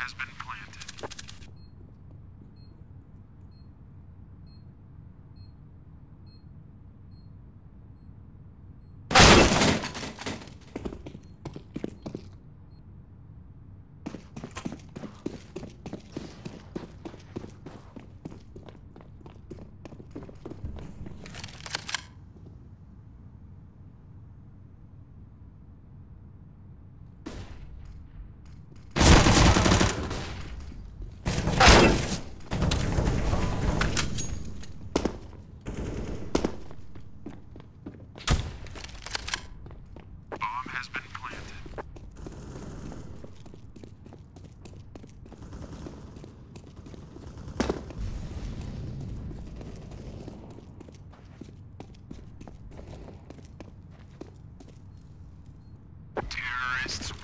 has been Christ.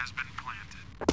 Has been planted.